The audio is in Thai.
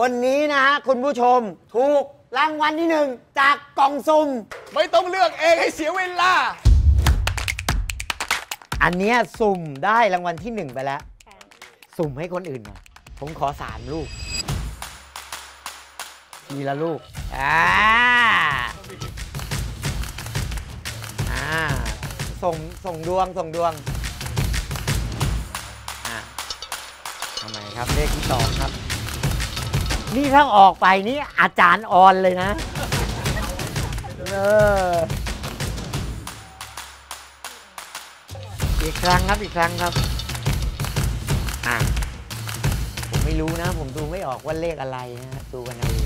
คนนี้นะฮะคุณผู้ชมถูกรางวัลที่หนึ่งจากกล่องซุ่มไม่ต้องเลือกเองให้เสียเวลา อันเนี้ยสุ่มได้รางวัลที่หนึ่งไปแล้ว สุ่มให้คนอื่นหน่อยผมขอสามลูก ทีละลูก อ่า อ่า ส่ง ส่งดวง ส่งดวง อ่าทำไมครับ เลขที่สองครับ นี่ถ้าออกไปนี่อาจารย์ออนเลยนะ เออ อีกครั้งครับอีกครั้งครับ อะ ผมไม่รู้นะ ผมดูไม่ออกว่าเลขอะไรนะดูกันเอาเอง